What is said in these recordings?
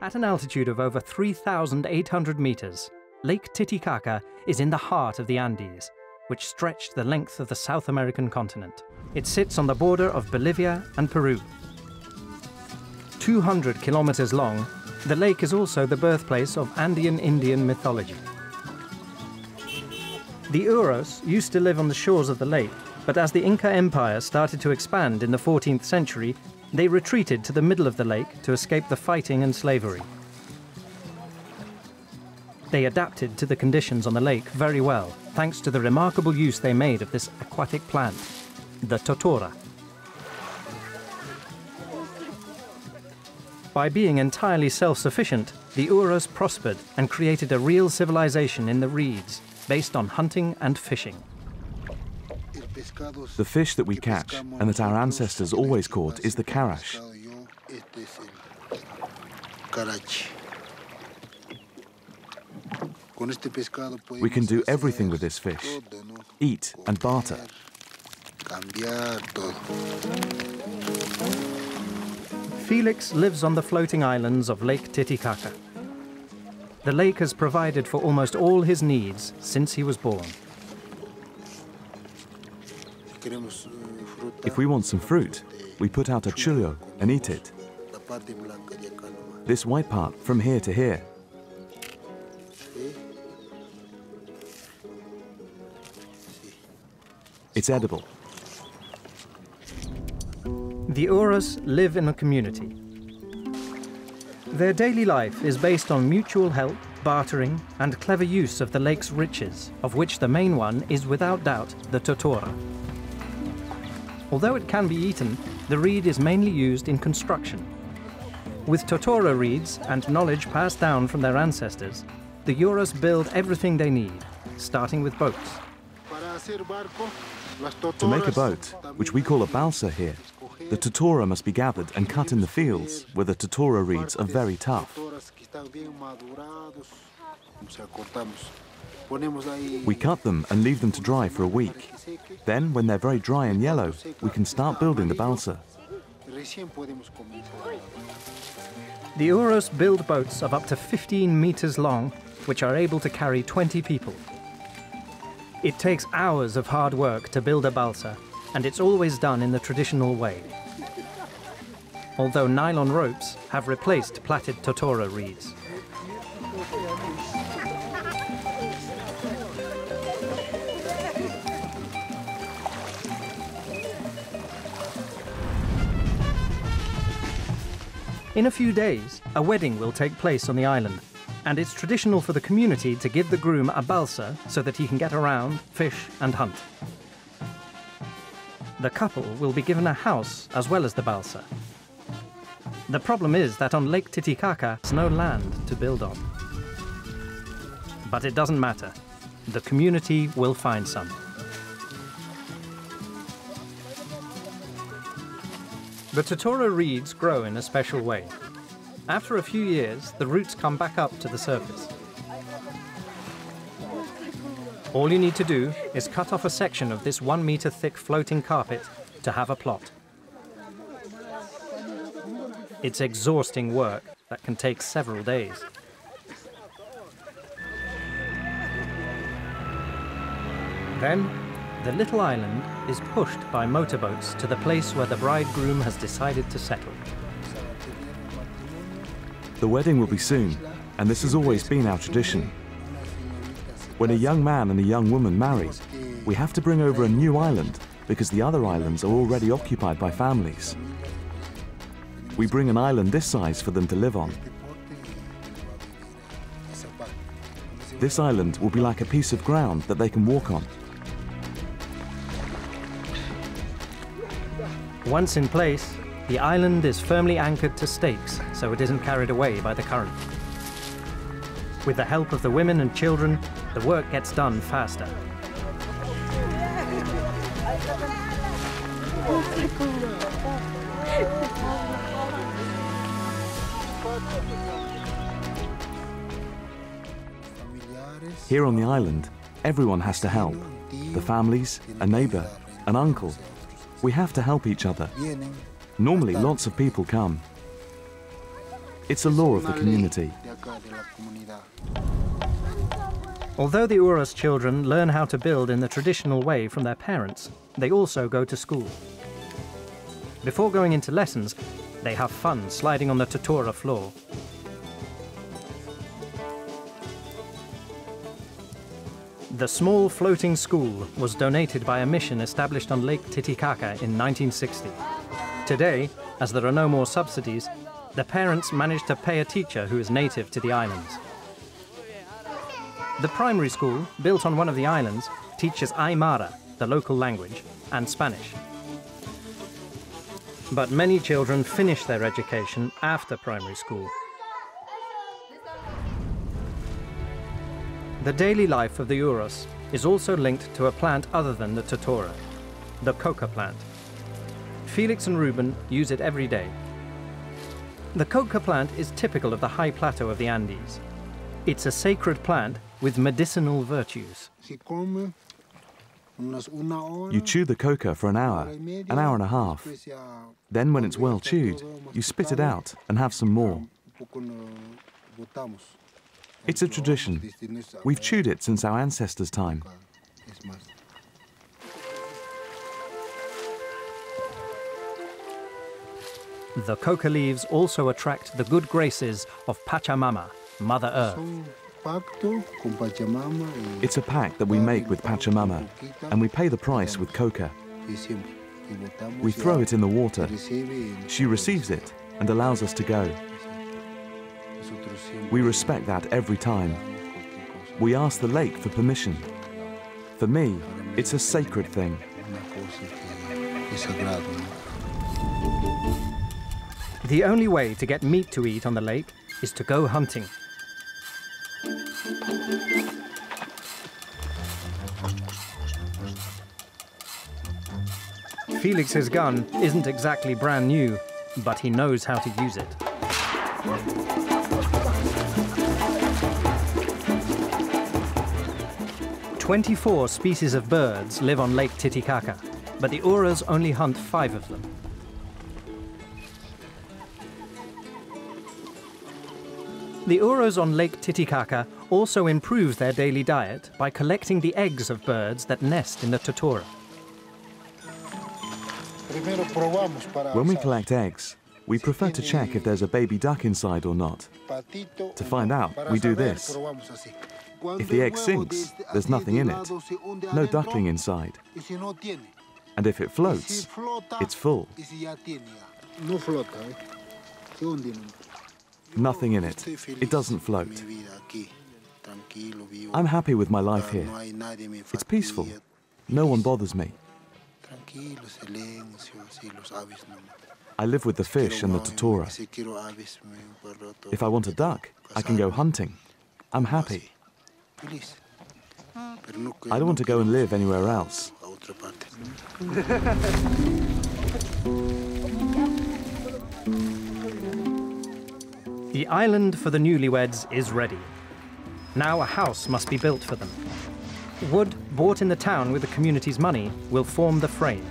At an altitude of over 3,800 meters, Lake Titicaca is in the heart of the Andes, which stretch the length of the South American continent. It sits on the border of Bolivia and Peru. 200 kilometers long, the lake is also the birthplace of Andean Indian mythology. The Uros used to live on the shores of the lake, but as the Inca Empire started to expand in the 14th century, they retreated to the middle of the lake to escape the fighting and slavery. They adapted to the conditions on the lake very well, thanks to the remarkable use they made of this aquatic plant, the totora. By being entirely self-sufficient, the Uros prospered and created a real civilization in the reeds, based on hunting and fishing. The fish that we catch and that our ancestors always caught is the carash. We can do everything with this fish eat and barter. Felix lives on the floating islands of Lake Titicaca. The lake has provided for almost all his needs since he was born. If we want some fruit, we put out a churro and eat it. This white part from here to here. It's edible. The Uros live in a community. Their daily life is based on mutual help, bartering, and clever use of the lake's riches, of which the main one is without doubt the totora. Although it can be eaten, the reed is mainly used in construction. With totora reeds and knowledge passed down from their ancestors, the Uros build everything they need, starting with boats. To make a boat, which we call a balsa here, the totora must be gathered and cut in the fields where the totora reeds are very tough. We cut them and leave them to dry for a week. Then, when they're very dry and yellow, we can start building the balsa. The Uros build boats of up to 15 meters long, which are able to carry 20 people. It takes hours of hard work to build a balsa, and it's always done in the traditional way. Although nylon ropes have replaced plaited totora reeds. In a few days, a wedding will take place on the island, and it's traditional for the community to give the groom a balsa so that he can get around, fish, and hunt. The couple will be given a house as well as the balsa. The problem is that on Lake Titicaca, there's no land to build on. But it doesn't matter. The community will find some. The Totora reeds grow in a special way. After a few years, the roots come back up to the surface. All you need to do is cut off a section of this one meter thick floating carpet to have a plot. It's exhausting work that can take several days. Then, the little island is pushed by motorboats to the place where the bridegroom has decided to settle. The wedding will be soon, and this has always been our tradition. When a young man and a young woman marry, we have to bring over a new island because the other islands are already occupied by families. We bring an island this size for them to live on. This island will be like a piece of ground that they can walk on. Once in place, the island is firmly anchored to stakes so it isn't carried away by the current. With the help of the women and children, the work gets done faster. Here on the island, everyone has to help. The families, a neighbor, an uncle. We have to help each other. Normally, lots of people come. It's a law of the community. Although the Uros children learn how to build in the traditional way from their parents, they also go to school. Before going into lessons, they have fun sliding on the Totora floor. The small floating school was donated by a mission established on Lake Titicaca in 1960. Today, as there are no more subsidies, the parents managed to pay a teacher who is native to the islands. The primary school, built on one of the islands, teaches Aymara, the local language, and Spanish. But many children finish their education after primary school. The daily life of the Uros is also linked to a plant other than the Totora, the coca plant. Felix and Ruben use it every day. The coca plant is typical of the high plateau of the Andes. It's a sacred plant with medicinal virtues. You chew the coca for an hour, an hour and a half. Then, when it's well chewed, you spit it out and have some more. It's a tradition. We've chewed it since our ancestors' time. The coca leaves also attract the good graces of Pachamama, Mother Earth. It's a pact that we make with Pachamama, and we pay the price with coca. We throw it in the water. She receives it and allows us to go. We respect that every time. We ask the lake for permission. For me, it's a sacred thing. The only way to get meat to eat on the lake is to go hunting. Felix's gun isn't exactly brand new, but he knows how to use it. Twenty-four species of birds live on Lake Titicaca, but the Uros only hunt five of them. The Uros on Lake Titicaca also improve their daily diet by collecting the eggs of birds that nest in the Totora. When we collect eggs, we prefer to check if there's a baby duck inside or not. To find out, we do this. If the egg sinks, there's nothing in it, no duckling inside. And if it floats, it's full. Nothing in it. It doesn't float. I'm happy with my life here. It's peaceful. No one bothers me. I live with the fish and the totora. If I want a duck, I can go hunting. I'm happy. I don't want to go and live anywhere else. The island for the newlyweds is ready. Now a house must be built for them. Wood, bought in the town with the community's money, will form the frame.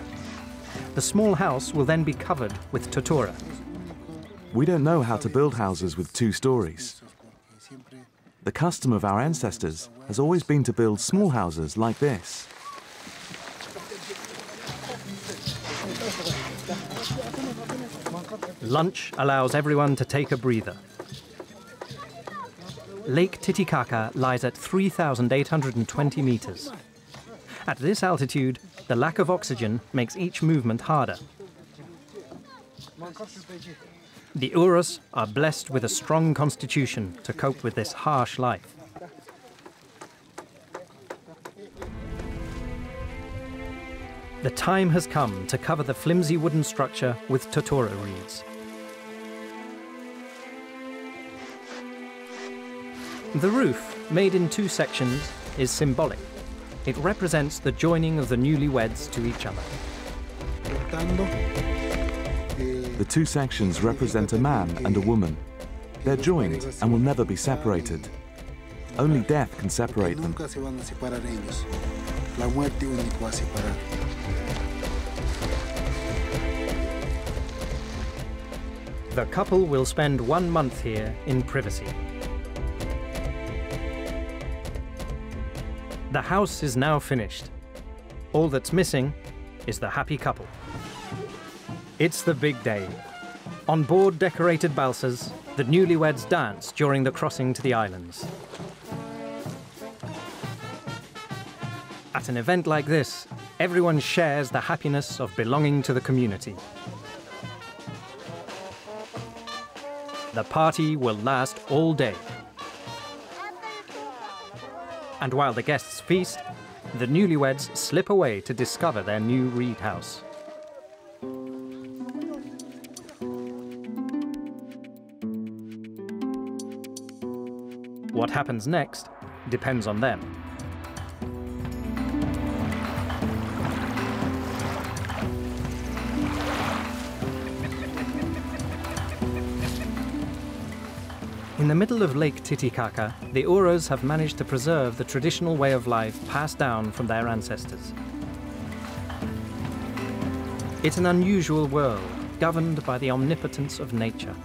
The small house will then be covered with totora. We don't know how to build houses with two stories. The custom of our ancestors has always been to build small houses like this. Lunch allows everyone to take a breather. Lake Titicaca lies at 3,820 meters. At this altitude, the lack of oxygen makes each movement harder. The Uros are blessed with a strong constitution to cope with this harsh life. The time has come to cover the flimsy wooden structure with Totora reeds. The roof, made in two sections, is symbolic. It represents the joining of the newlyweds to each other. The two sections represent a man and a woman. They're joined and will never be separated. Only death can separate them. The couple will spend one month here in privacy. The house is now finished. All that's missing is the happy couple. It's the big day. On board decorated balsas, the newlyweds dance during the crossing to the islands. At an event like this, everyone shares the happiness of belonging to the community. The party will last all day. And while the guests feast, the newlyweds slip away to discover their new reed house. What happens next depends on them. In the middle of Lake Titicaca, the Uros have managed to preserve the traditional way of life passed down from their ancestors. It's an unusual world, governed by the omnipotence of nature.